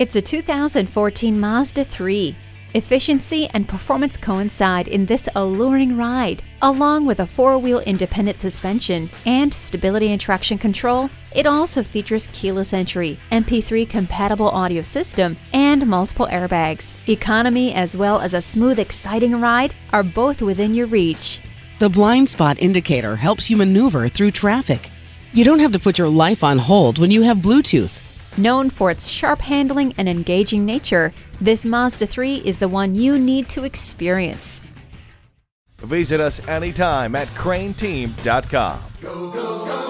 It's a 2014 Mazda 3. Efficiency and performance coincide in this alluring ride. Along with a four wheel independent suspension and stability and traction control, it also features keyless entry, MP3 compatible audio system, and multiple airbags. Economy as well as a smooth, exciting ride are both within your reach. The blind spot indicator helps you maneuver through traffic. You don't have to put your life on hold when you have Bluetooth. Known for its sharp handling and engaging nature, this Mazda 3 is the one you need to experience. Visit us anytime at crainteam.com. Go, go, go.